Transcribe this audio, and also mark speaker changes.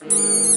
Speaker 1: Bye.